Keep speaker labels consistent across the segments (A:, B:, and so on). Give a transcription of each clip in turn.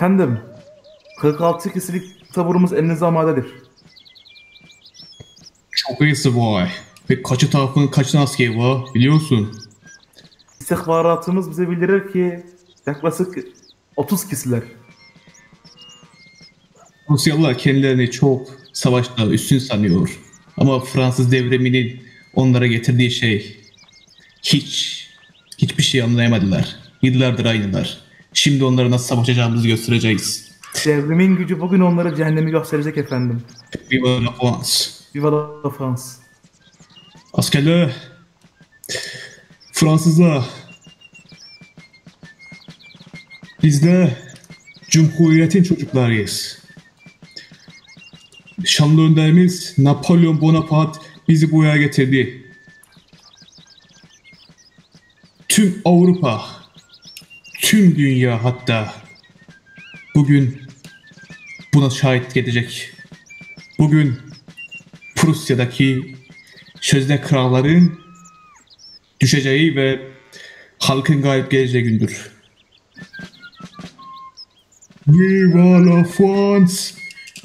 A: Efendim, 46 kişilik taburumuz elinize amadedir.
B: Çok iyisi vay. Ve kaçı tarafının kaçın askeri var biliyorsun.
A: İstihbaratımız bize bildirir ki yaklaşık 30 kişiler.
B: Rusyalılar kendilerini çok savaşta üstün sanıyor. Ama Fransız devriminin onlara getirdiği şey hiç hiçbir şey anlayamadılar. Yıllardır aynılar. Şimdi onlara nasıl savaşacağımızı göstereceğiz.
A: Devrimin gücü bugün onlara cehennemi gösterecek efendim.
B: Viva la France.
A: Viva la France.
B: Askerler. Fransızlar. Biz de Cumhuriyet'in çocuklarıyız. Şanlı önderimiz Napolyon Bonaparte bizi buraya getirdi. Tüm Avrupa, tüm dünya hatta bugün buna şahit edecek. Bugün Prusya'daki sözde kralların düşeceği ve halkın galip geleceği gündür. Viva la France!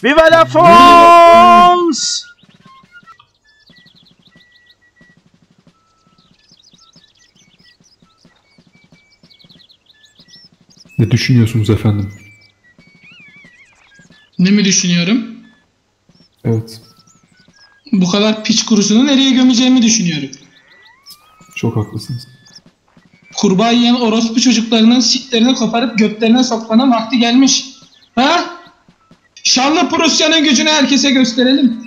C: Viva la France!
D: Düşünüyorsunuz efendim?
E: Ne mi düşünüyorum?
D: Evet,
E: Bu kadar piç kurusunu nereye gömeceğimi düşünüyorum.
D: çok haklısınız.
E: Kurbağa yiyen orospu çocuklarının siklerini koparıp göklerine sokmanın vakti gelmiş. Ha? Şanlı Prusya'nın gücünü herkese gösterelim.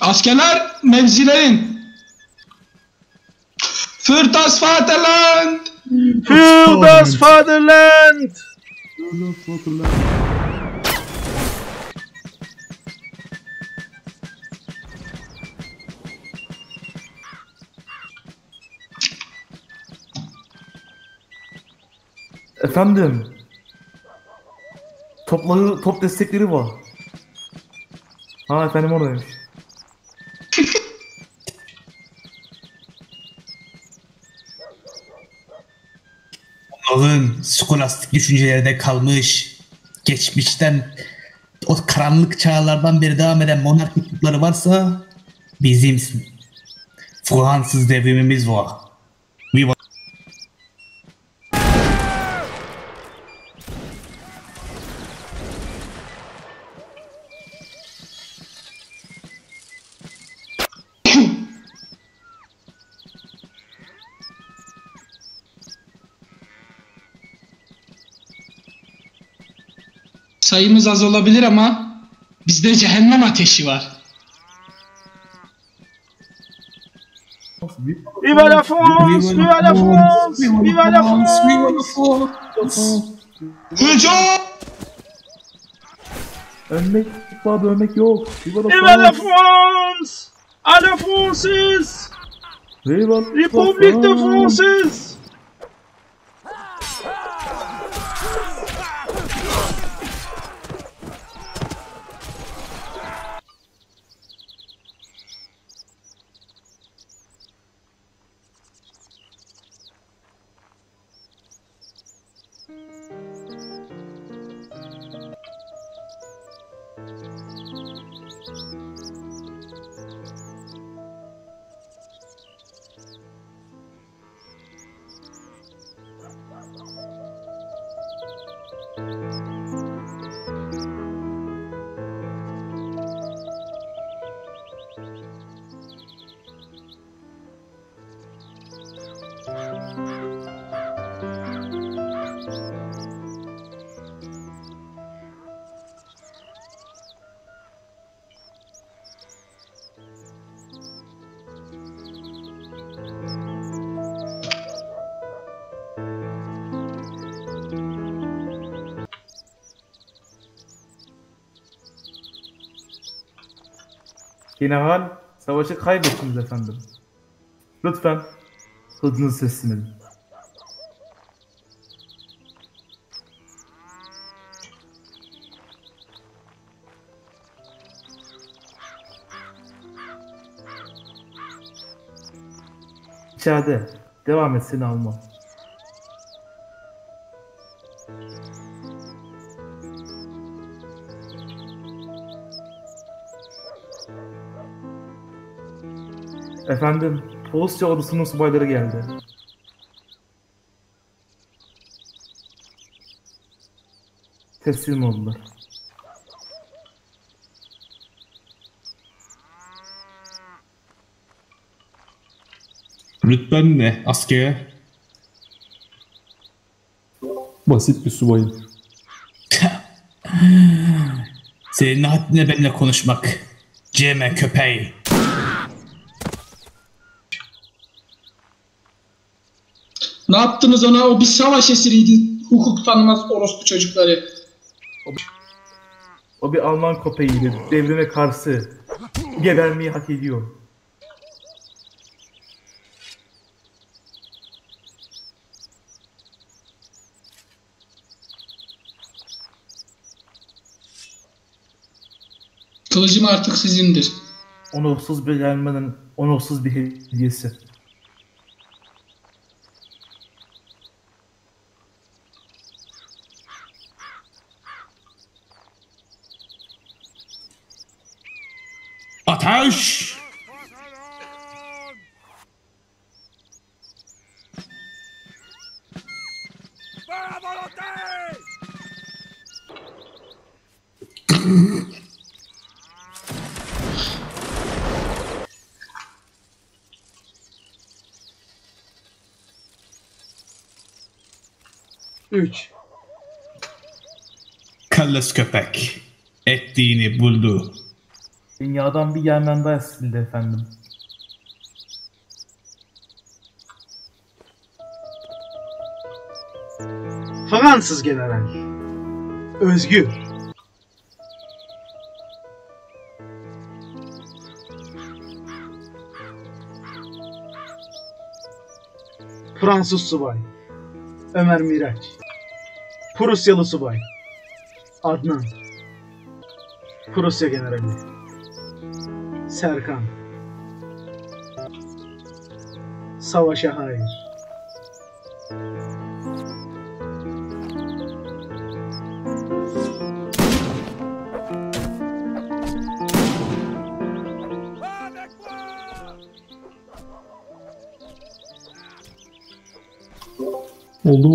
E: Askerler mevzilerin. Für das Vaterland!
C: Für das Vaterland!
A: Efendim, topları, top destekleri var. Ha efendim oradaymış.
B: Onların skolastik düşüncelerde kalmış, geçmişten o karanlık çağlardan beri devam eden monarki kutupları varsa bizim Fransız devrimimiz var.
E: Sayımız az olabilir ama bizde cehennem ateşi var.
C: Viva la France! Viva la France! Viva la France!
E: Hücum!
A: Ölmek var, ölmek yok. Viva la France!
C: À la Francis!
A: Viva la
C: République de
A: General, savaşı kaybettiniz efendim. Lütfen hızınızı teslim. İçeride. Devam et seni almam. Efendim, Polosya ordusunun subayları geldi. Teslim oldular.
B: Rütben ne asker?
D: Basit bir subayım.
B: Senin ne haddine benimle konuşmak? Ceme köpeği.
E: Ne yaptınız ona? O bir savaş esiriydi. Hukuk tanımaz orospu çocukları.
A: O bir Alman köpeğiydi. Devrime karşı. Gebermeyi hak ediyor.
E: Kılıcım artık sizindir.
A: Onursuz bir gelmenin onursuz bir hediyesi.
B: Ateş!
C: Üç.
B: Kalles köpek. Ettiğini buldu.
A: Dünyadan bir Yermen daha sildi efendim.
C: Fransız general. Özgür. Fransız subay. Ömer Miraç. Prusyalı subay. Adnan. Prusya generali. Serkan. Savaşa hayır.
D: Oldu mu?